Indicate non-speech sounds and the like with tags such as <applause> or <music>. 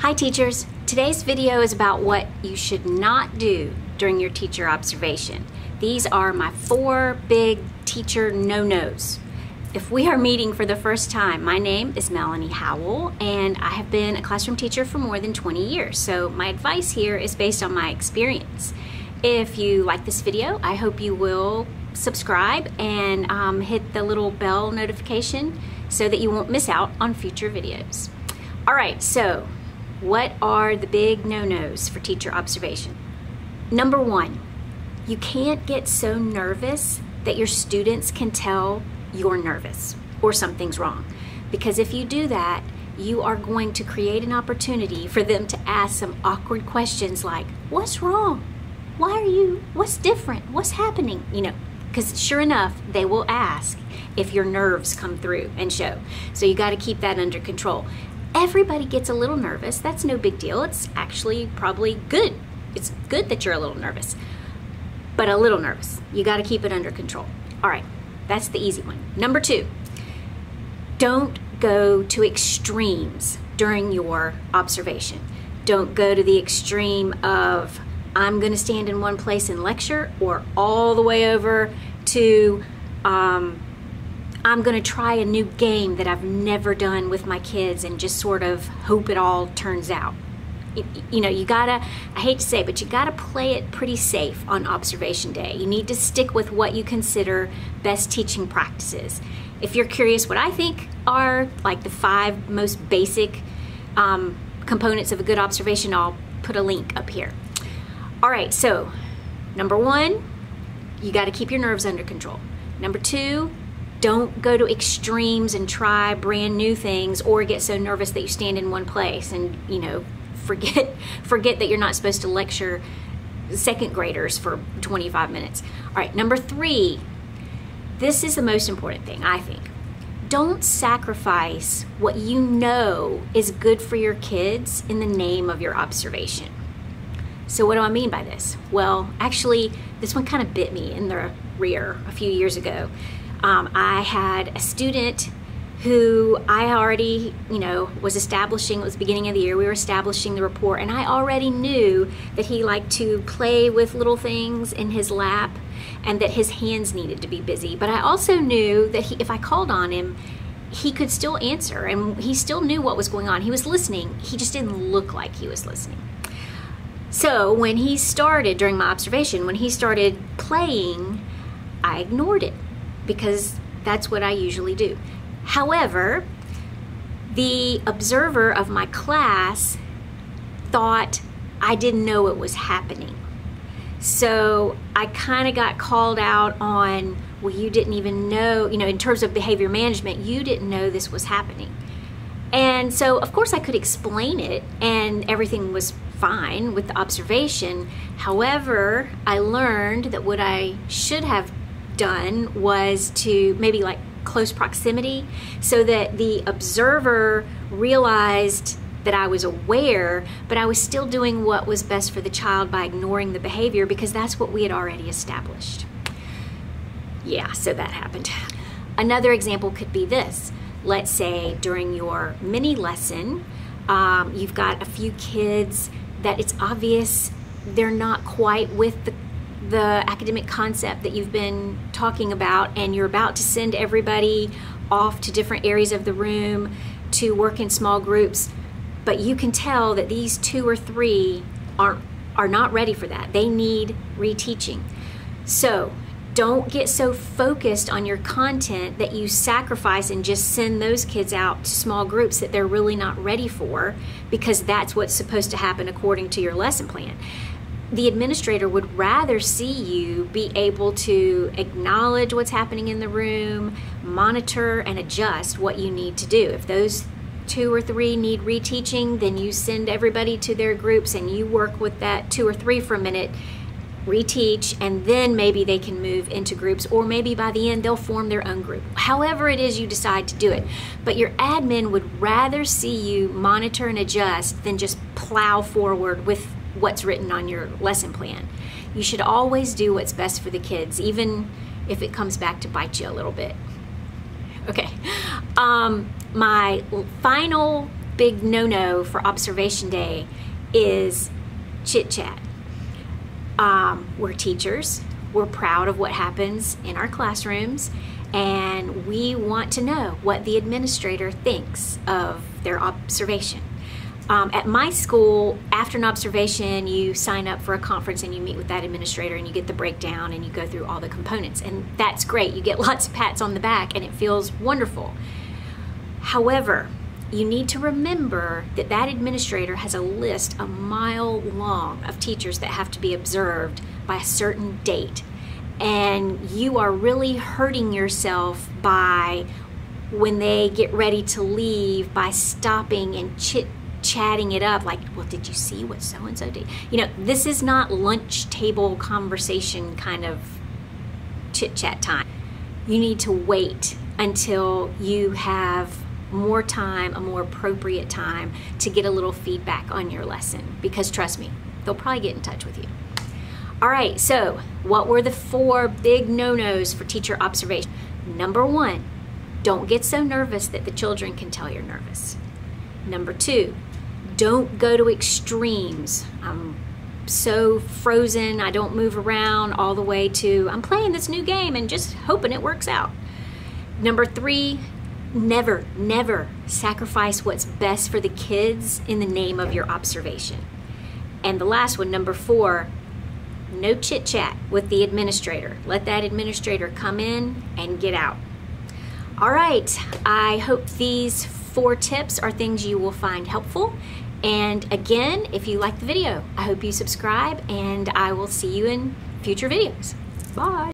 Hi teachers, today's video is about what you should not do during your teacher observation. These are my four big teacher no-nos. If we are meeting for the first time, my name is Melanie Howell and I have been a classroom teacher for more than 20 years. So my advice here is based on my experience. If you like this video, I hope you will subscribe and um, hit the little bell notification so that you won't miss out on future videos. All right, so what are the big no-nos for teacher observation? Number one, you can't get so nervous that your students can tell you're nervous or something's wrong. Because if you do that, you are going to create an opportunity for them to ask some awkward questions like, what's wrong? Why are you, what's different? What's happening? You know, because sure enough, they will ask if your nerves come through and show. So you got to keep that under control. Everybody gets a little nervous. That's no big deal. It's actually probably good. It's good that you're a little nervous, but a little nervous. You got to keep it under control. All right, that's the easy one. Number two, don't go to extremes during your observation. Don't go to the extreme of, I'm going to stand in one place and lecture, or all the way over to, um, I'm going to try a new game that I've never done with my kids and just sort of hope it all turns out. You, know, you gotta, I hate to say, it, but you gotta play it pretty safe on observation day. You need to stick with what you consider best teaching practices. If you're curious what I think are like the five most basic um, components of a good observation, I'll put a link up here. All right, so number one, you gotta keep your nerves under control. Number two, don't go to extremes and try brand new things or get so nervous that you stand in one place and you know forget <laughs> forget that you're not supposed to lecture second graders for 25 minutes. All right number three this is the most important thing i think. Don't sacrifice what you know is good for your kids in the name of your observation. So what do i mean by this? Well actually this one kind of bit me in the rear a few years ago um, I had a student who I already, you know, was establishing, it was beginning of the year, we were establishing the report, and I already knew that he liked to play with little things in his lap and that his hands needed to be busy. But I also knew that he, if I called on him, he could still answer and he still knew what was going on. He was listening, he just didn't look like he was listening. So when he started, during my observation, when he started playing, I ignored it because that's what I usually do. However, the observer of my class thought I didn't know it was happening. So I kind of got called out on, well, you didn't even know, you know, in terms of behavior management, you didn't know this was happening. And so, of course, I could explain it, and everything was fine with the observation. However, I learned that what I should have done was to maybe like close proximity so that the observer realized that I was aware, but I was still doing what was best for the child by ignoring the behavior because that's what we had already established. Yeah, so that happened. Another example could be this. Let's say during your mini lesson, um, you've got a few kids that it's obvious they're not quite with the the academic concept that you've been talking about and you're about to send everybody off to different areas of the room to work in small groups but you can tell that these two or three aren't are not ready for that. They need reteaching. So don't get so focused on your content that you sacrifice and just send those kids out to small groups that they're really not ready for because that's what's supposed to happen according to your lesson plan the administrator would rather see you be able to acknowledge what's happening in the room, monitor and adjust what you need to do. If those two or three need reteaching, then you send everybody to their groups and you work with that two or three for a minute, reteach, and then maybe they can move into groups, or maybe by the end they'll form their own group. However, it is you decide to do it. But your admin would rather see you monitor and adjust than just plow forward with what's written on your lesson plan. You should always do what's best for the kids, even if it comes back to bite you a little bit. Okay, um, my final big no no for observation day is chit chat. Um, we're teachers, we're proud of what happens in our classrooms, and we want to know what the administrator thinks of their observation. Um, at my school, after an observation, you sign up for a conference and you meet with that administrator and you get the breakdown and you go through all the components. And that's great. You get <laughs> lots of pats on the back and it feels wonderful. However, you need to remember that that administrator has a list a mile long of teachers that have to be observed by a certain date. And you are really hurting yourself by when they get ready to leave by stopping and chit chatting it up like, well, did you see what so and so did? You know, this is not lunch table conversation kind of chit chat time. You need to wait until you have more time, a more appropriate time to get a little feedback on your lesson because trust me, they'll probably get in touch with you. All right, so what were the four big no nos for teacher observation? Number one, don't get so nervous that the children can tell you're nervous. Number two, don't go to extremes. I'm so frozen, I don't move around all the way to I'm playing this new game and just hoping it works out. Number three, never, never sacrifice what's best for the kids in the name of your observation. And the last one, number four, no chit chat with the administrator. Let that administrator come in and get out. All right, I hope these four tips are things you will find helpful and again, if you like the video, I hope you subscribe and I will see you in future videos. Bye.